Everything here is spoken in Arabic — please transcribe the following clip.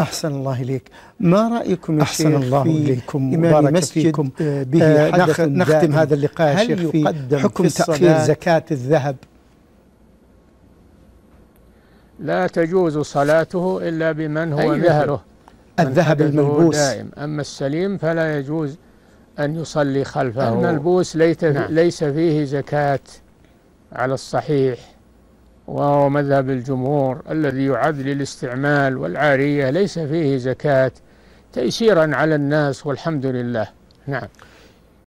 أحسن الله إليك. ما رأيكم يا أحسن شيخ الله في إليكم إمام وبارك مسجد فيكم. آه، به آه، حدث ناخ- نختم دائم؟ هذا اللقاء يا هل شيخ في يقدم حكم في تأخير زكاة الذهب؟ لا تجوز صلاته إلا بمن هو مثله من الذهب الملبوس. دائم. أما السليم فلا يجوز أن يصلي خلفه. الملبوس الملبوس ليس, نعم. ليس فيه زكاة على الصحيح. وهو مذهب الجمهور الذي يعد للاستعمال والعارية ليس فيه زكاة تيسيرا على الناس والحمد لله. نعم.